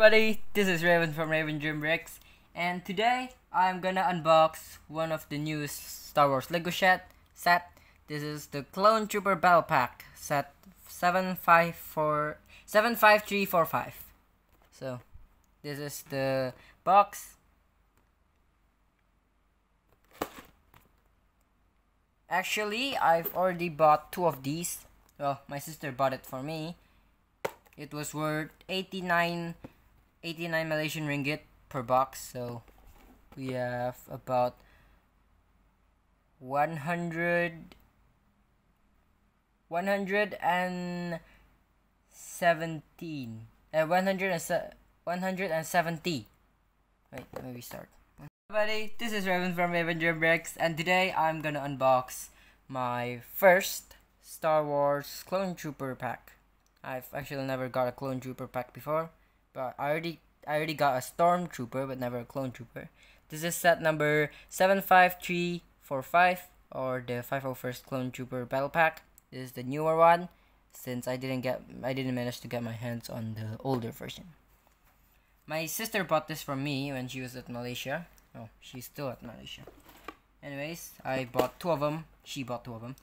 everybody, this is Raven from Raven Dream Bricks, and today I'm gonna unbox one of the newest Star Wars Lego set. Set. This is the Clone Trooper Battle Pack set 754 75345. So, this is the box. Actually, I've already bought two of these. Well, my sister bought it for me. It was worth 89 89 Malaysian ringgit per box. So we have about 100 117 uh, 100 170 wait let me restart everybody this is Raven from Raven Dream Bricks and today I'm gonna unbox my first Star Wars Clone Trooper pack. I've actually never got a Clone Trooper pack before but I already I already got a Stormtrooper, but never a Clone Trooper. This is set number 75345, or the 501st Clone Trooper Battle Pack. This is the newer one, since I didn't get I didn't manage to get my hands on the older version. My sister bought this from me when she was at Malaysia. Oh, she's still at Malaysia. Anyways, I bought two of them. She bought two of them.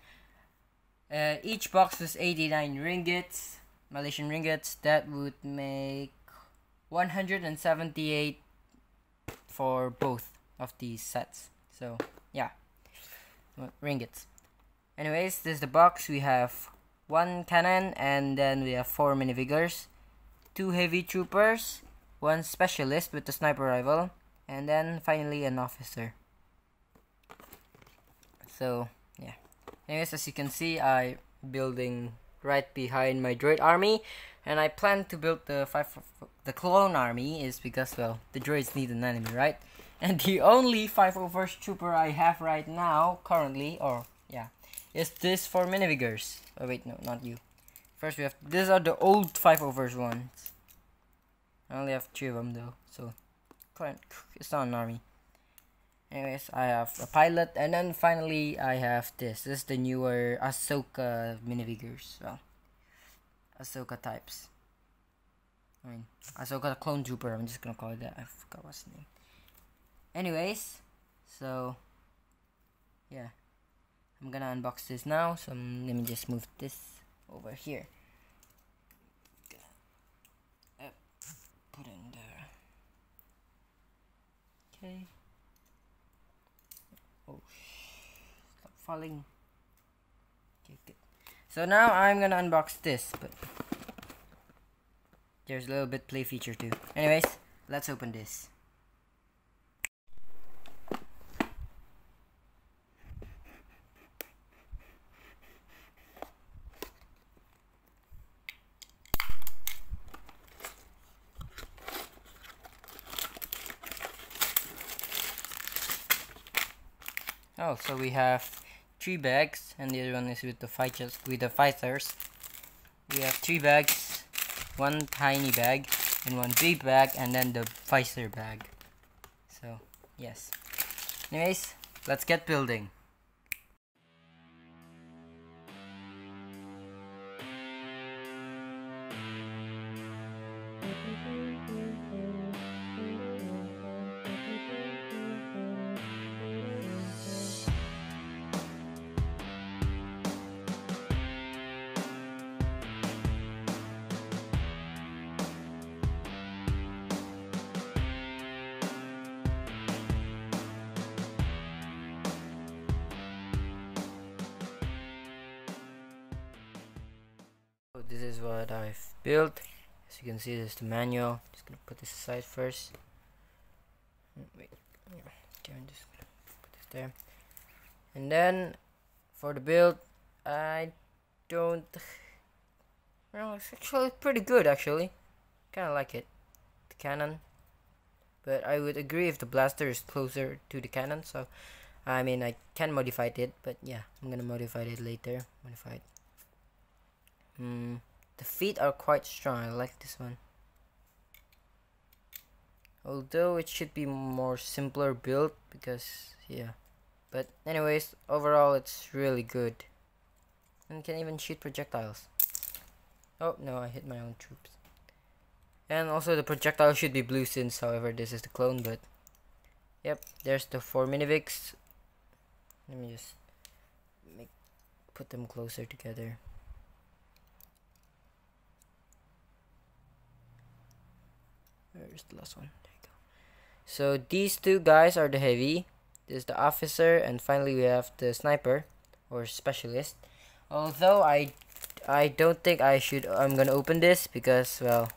Uh, each box was 89 ringgits, Malaysian ringgits. That would make 178 for both of these sets. So, yeah. Ringgits. Anyways, this is the box. We have one cannon and then we have four minifigures, two heavy troopers, one specialist with the sniper rifle, and then finally an officer. So, yeah. Anyways, as you can see, I building right behind my droid army and I plan to build the five the clone army is because well the droids need an enemy right? And the only 501st trooper I have right now currently or yeah is this for minifigures oh wait no not you. First we have these are the old 501st ones. I only have three of them though so it's not an army. Anyways I have a pilot and then finally I have this. This is the newer Ahsoka minifigures well Ahsoka types. I mean, a Clone Trooper. I'm just gonna call it that. I forgot what's name. Anyways, so yeah, I'm gonna unbox this now. So let me just move this over here. Put in there. Okay. Oh, stop falling. Okay, good. So now I'm gonna unbox this, but there's a little bit play feature too. Anyways, let's open this. Oh, so we have three bags, and the other one is with the fighters. With the fighters, we have three bags, one tiny bag, and one big bag, and then the fighter bag. So yes. Anyways, let's get building. This is what I've built. As you can see this is the manual. Just gonna put this aside first. Mm, wait okay I'm just gonna put this there. And then for the build I don't well it's actually pretty good actually. Kinda like it the cannon. But I would agree if the blaster is closer to the cannon so I mean I can modify it but yeah I'm gonna modify it later modify it Hmm. The feet are quite strong. I like this one. Although it should be more simpler built because yeah. But anyways, overall it's really good. And can even shoot projectiles. Oh no, I hit my own troops. And also the projectile should be blue since however this is the clone but yep there's the four minifigs. Let me just make put them closer together. Where's the last one? There you go. So these two guys are the heavy. This is the officer, and finally we have the sniper or specialist. Although I, I don't think I should. I'm gonna open this because well,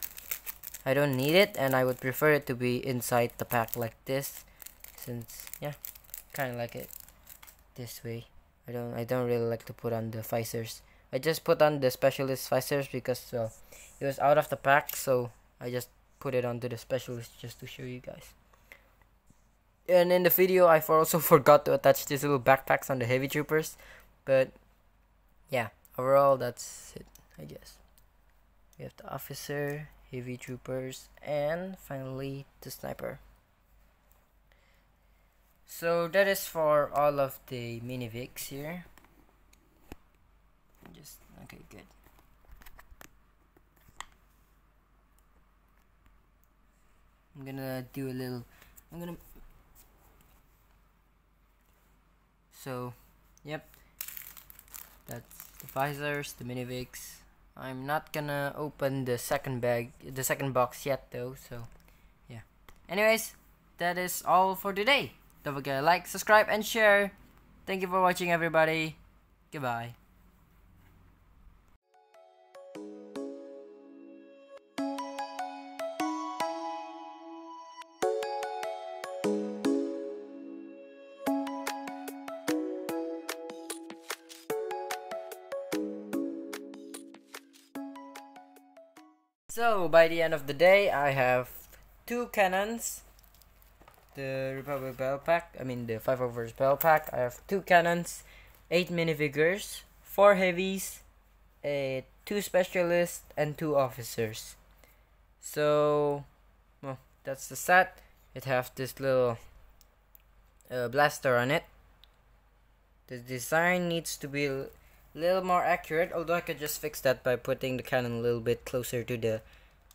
I don't need it, and I would prefer it to be inside the pack like this, since yeah, kind of like it this way. I don't. I don't really like to put on the visors. I just put on the specialist visors because well, it was out of the pack, so I just put it onto the specialist just to show you guys. And in the video, I also forgot to attach these little backpacks on the heavy troopers, but yeah, overall that's it, I guess. We have the officer, heavy troopers, and finally the sniper. So that is for all of the minifigs here. Just okay, good. I'm gonna do a little I'm gonna so yep. That's the visors the minifigs. I'm not gonna open the second bag the second box yet though so yeah. Anyways that is all for today. Don't forget to like subscribe and share. Thank you for watching everybody. Goodbye So by the end of the day, I have two cannons. The Republic Battle Pack, I mean the 5 overs Battle Pack. I have two cannons, eight minifigures, four heavies, a two specialists, and two officers. So, well, that's the set. It have this little uh, blaster on it. The design needs to be little more accurate although I could just fix that by putting the cannon a little bit closer to the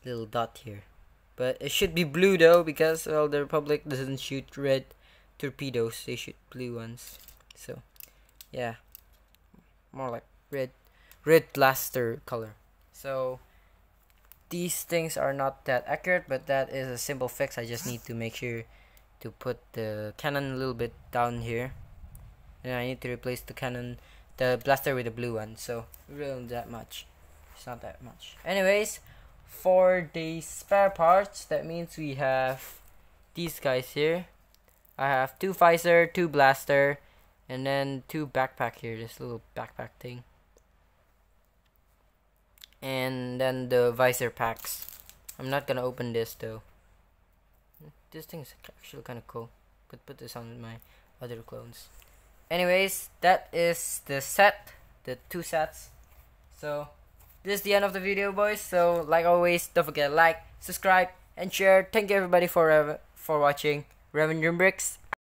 little dot here. But it should be blue though because well the Republic doesn't shoot red torpedoes. They shoot blue ones. So yeah. More like red red blaster color. So these things are not that accurate but that is a simple fix. I just need to make sure to put the cannon a little bit down here. And I need to replace the cannon the blaster with the blue one so really that much. It's not that much. Anyways for the spare parts that means we have these guys here. I have two visor two blaster and then two backpack here this little backpack thing. And then the visor packs. I'm not gonna open this though. This thing is actually kind of cool. Could put this on my other clones anyways that is the set the two sets. So this is the end of the video boys. So like always don't forget like subscribe and share. Thank you everybody for uh, for watching Raven Dream Bricks